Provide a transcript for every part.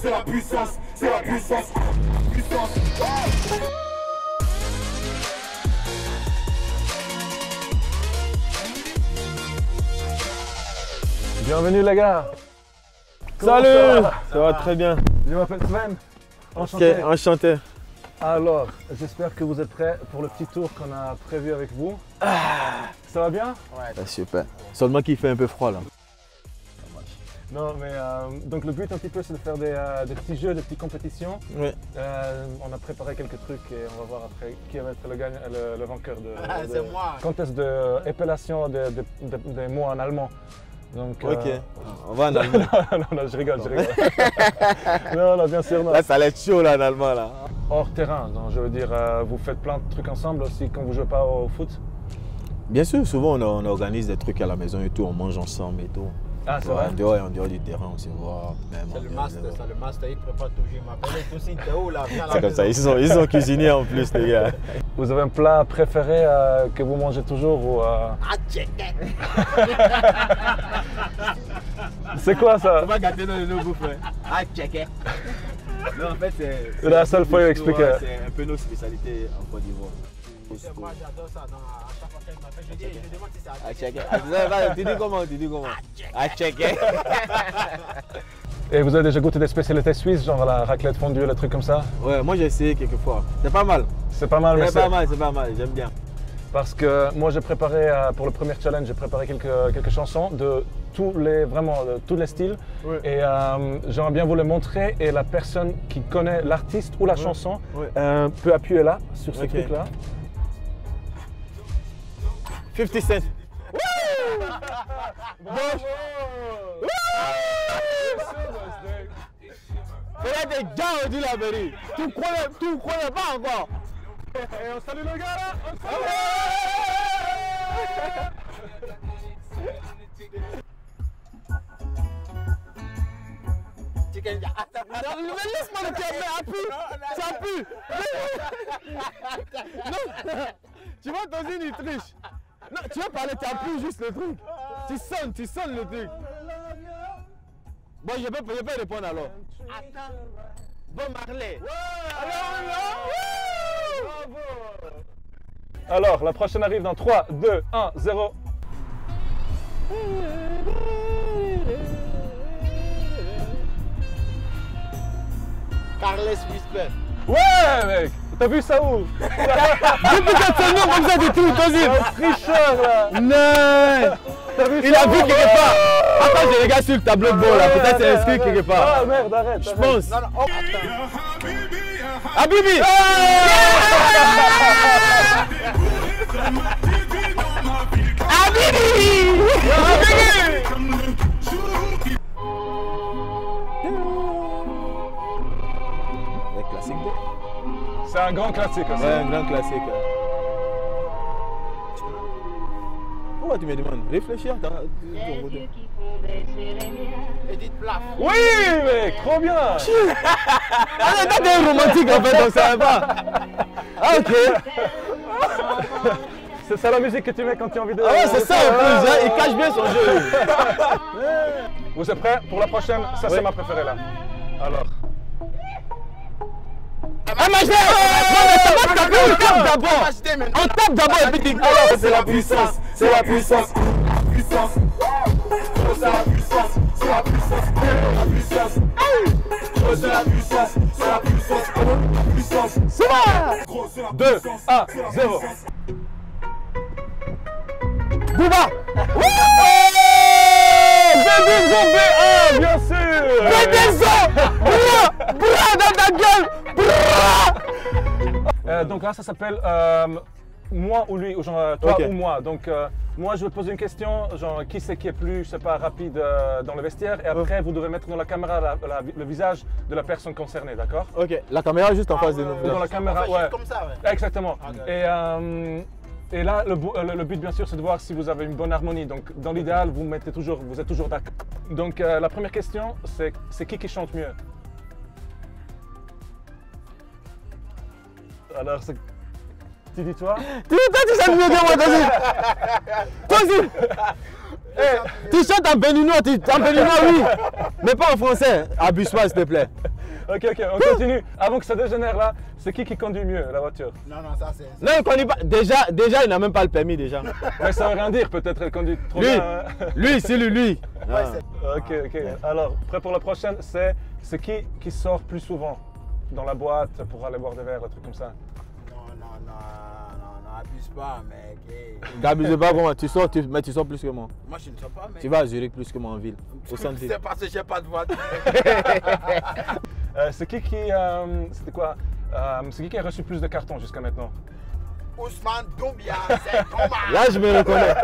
c'est la puissance, c'est la puissance, puissance. Bienvenue les gars Comment Salut ça va? Ça va très bien. Je m'appelle Sven. Enchanté. Enchanté. Alors, j'espère que vous êtes prêts pour le petit tour qu'on a prévu avec vous. Ça va bien? Ah, super. Seulement qu'il fait un peu froid là. Non, mais euh, donc le but un petit peu c'est de faire des, euh, des petits jeux, des petites compétitions. Oui. Euh, on a préparé quelques trucs et on va voir après qui va être le, gagne- le, le vainqueur de, Ah, de c'est moi. contest de épellation des de, de- des mots en allemand. Donc, euh, Ok. On va en allemand. non, non, je rigole, je rigole. non, non, bien sûr, non. Là, ça allait être chaud là en allemand là. Hors terrain, donc, je veux dire, euh, vous faites plein de trucs ensemble aussi quand vous jouez pas au foot? Bien sûr, souvent on, on organise des trucs à la maison et tout, on mange ensemble et tout. Ah, c'est vrai? en dehors et en dehors du terrain, on se voit. Même C'est en le dehors, master, ça, le master, il prépare toujours. Il m'appelle tout aussi, t'es où là C'est comme ça, ils sont, ils sont cuisiniers en plus les gars. Vous avez un plat préféré euh, que vous mangez toujours ou, euh, Ah. C'est quoi ça? On va gâter nos, nos bouffes. Ah. Non, en fait, c'est. C'est la seule fois où il c'est- expliquait. C'est un peu nos spécialités en Côte d'Ivoire. Moi, j'adore ça. Non, à chaque fois qu'il m'appelle, je, dis, je demande si c'est à it. Ah, non, vas-y, Tu dis comment Tu dis comment Ah, check it. Et vous avez déjà goûté des spécialités suisses, genre la raclette fondue, le truc comme ça? Ouais, moi j'ai essayé quelques fois. C'est pas mal. C'est pas mal, mais C'est pas mal, c'est pas mal, j'aime bien. parce que moi j'ai préparé euh, pour le premier challenge, j'ai préparé quelques, quelques chansons de tous les vraiment de tous les styles et euh, j'aimerais bien vous les montrer et la personne qui connaît l'artiste ou la chanson euh, peut appuyer là sur ce truc là. 50 cents. C'est là des gars ont dit la vérité. Tu connais, tu pas encore. Et on salue le gars là laisse-moi le café, appuie. Ça pue. Non. Tu vois, dans une triche. Non, tu vas parler, tu appuies juste le truc. Tu sonnes, tu sonnes le truc. Bon, je peux, je peux répondre alors. Attends. Bon Marley. Alors, la prochaine arrive dans 3, 2, 1, 0. Carles Whisper. Ouais, mec T'as vu ça où Depuis que tu nom comme ça, du tout. Un tricheur là Non. T'as vu Il a vu quelque part. Attends, je regarde sur le tableau de bord là. Peut-être c'est inscrit quelque part. Ah merde, arrête Je pense. Non, non, oh. Habibi. C'est un grand classique aussi. Ouais, un grand classique. Pourquoi tu me demandes? Réfléchir dans ton côté. Edith. Oui, mec, trop bien Ah, toi, t'es un romantique en fait, on savait pas. Ah, ok. C'est ça la musique que tu mets quand tu as envie de... Ah ouais, c'est ça en plus, hein, il cache bien son jeu. Vous êtes prêts pour la prochaine? Ça, c'est ma préférée là. Alors. Ah, mais je- Non, mais ça va taper, on tape d'abord. On tape d'abord et puis c'est la puissance, c'est la puissance, puissance. Oh, c'est la puissance, c'est la puissance, la puissance. Oh, c'est la puissance, c'est la puissance, puissance. C'est bon. La 2, puissance, 1, c'est la 0. puissance. Bouba. Bédinzo B1, bien sûr Bédinzo Bra Bra dans ta gueule Euh, donc là, ça s'appelle euh, moi ou lui, ou genre euh, toi ou moi. Donc euh, moi, je vais te poser une question, genre qui c'est qui est plus, je sais pas, rapide euh, dans le vestiaire, et après, vous devez mettre dans la caméra la- la- le visage de la personne concernée, d'accord? Ok, la caméra juste en face de Ou nous. dans la caméra, Enfin, ouais. comme ça, ouais. Exactement. Ok. Et, euh, et là, le, bu- le- le but, bien sûr, c'est de voir si vous avez une bonne harmonie. Donc, dans l'idéal, vous mettez toujours, vous êtes toujours d'accord. Donc, euh, la première question, c'est c'est qui qui chante mieux? Alors, c'est tu dis toi Tu toi, tu sais mieux que moi, vas-y Vas-y Eh, T-shirt en béninois, en béninois, oui. Mais pas en français. Abuse pas, s'il te plaît. ok, ok, on continue. Avant que ça dégénère là, c'est qui qui conduit mieux la voiture? Non, non, ça c'est. Non, il conduit pas. Déjà, déjà il n'a même pas le permis, déjà. Mais ça veut rien dire, peut-être elle conduit trop Lui, bien. hein. lui, c'est lui, lui. Ouais, Ah. Ok, ok. Alors, prêt pour la prochaine, c'est c'est qui qui sort plus souvent? Dans la boîte pour aller boire des verres, des trucs comme ça Non, non, non, non, non, abuse pas, mec. hey. N'abuse pas, comment tu sors, tu, mais tu sors plus que moi. Moi, je ne sais pas, mec. Tu vas à Zurich plus que moi en ville. Au centre-ville. C'est parce que j'ai pas de voiture. Euh, C'est qui qui. euh, C'était quoi Euh, C'est qui qui a reçu plus de cartons jusqu'à maintenant? Ousmane Doumbia, c'est Thomas. Là, je me reconnais.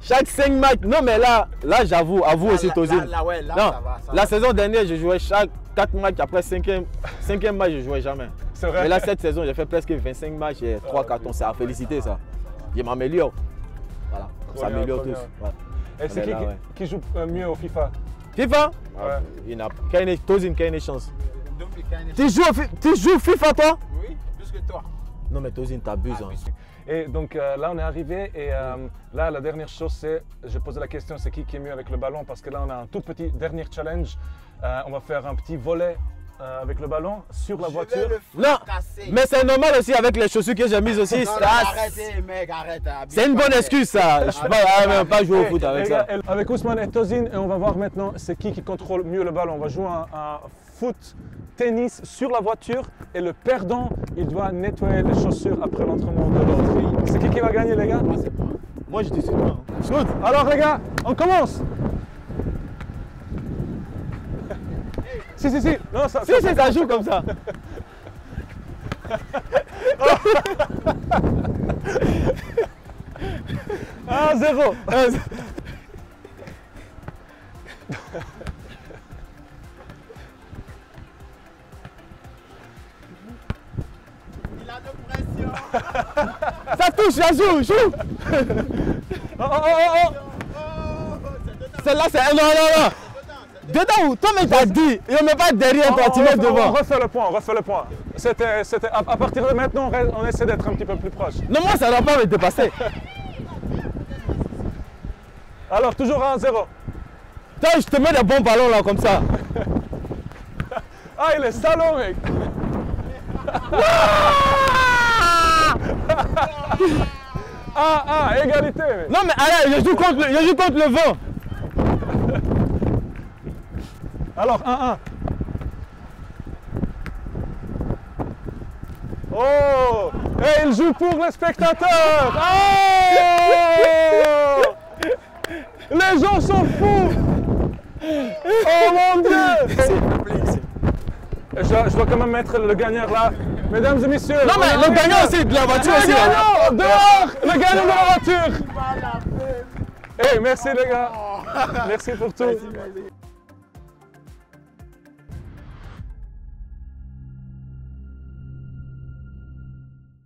Chaque 5 matchs. Non, mais là, là j'avoue, aussi, là, là, là, ouais, là, non, ça va, ça la va. saison dernière, je jouais chaque 4 matchs. Après 5e, 5e match, je jouais jamais. C'est vrai Mais là, cette saison, j'ai fait presque 25 matchs et 3 cartons. C'est à féliciter, ça. Je m'améliore. Voilà, on s'améliore tous. Voilà. Et c'est qui, là, qui- ouais. qui joue euh, mieux au FIFA? FIFA? Ouais. Il n'a qu'une chance. Tu joues, tu joues FIFA, toi? Oui, plus que toi. Non, mais Tozine, t'abuses. Hein. Et donc euh, là, on est arrivé et euh, là, la dernière chose, c'est, je posais la question, c'est qui qui est mieux avec le ballon? Parce que là, on a un tout petit dernier challenge. Euh, on va faire un petit volet euh, avec le ballon sur la Je voiture. vais le Non, mais c'est normal aussi avec les chaussures que j'ai mises aussi. Non, non, ça, arrêtez, mec, arrête. C'est une bonne excuse, ça. Je peux pas, ah, pas jouer au foot avec ça. avec Ousmane et Tozine, et on va voir maintenant c'est qui qui contrôle mieux le ballon. On va jouer un, un foot tennis sur la voiture et le perdant, il doit nettoyer les chaussures après l'entraînement de l'autre. C'est qui qui va gagner, les gars? Moi, c'est moi. Moi, je dis c'est toi. Shoot. Alors, les gars, on commence Si, si, si. Non, ça, Si, si, ça joue comme ça. Ah, zéro. Ça touche, ça joue, joue. Oh, oh, oh, oh. Oh, Celle-là, c'est. Non, non, non. Dedans où? Toi, mais t'as dit. Il ne met pas derrière, toi, tu on, mets on devant. refait le point, on refait le point. C'était, c'était, à, à partir de maintenant, on, on essaie d'être un petit peu plus proche. Non, moi, ça ne va pas me dépasser. Alors, toujours 1-0. Toi, je te mets des bons ballons là, comme ça. Ah, il est salaud, mec. Ah, ah, égalité. Non, mais allez, je joue contre le, je joue contre le vent. Alors, 1-1. Oh Et il joue pour les spectateurs Oh Les gens sont fous Oh mon Dieu je dois quand même mettre le gagnant là. Mesdames et messieurs. Non, mais le gagnant aussi de la voiture Le aussi. gagnant Dehors Le gagnant de la voiture peine. Eh, merci les gars Merci pour tout.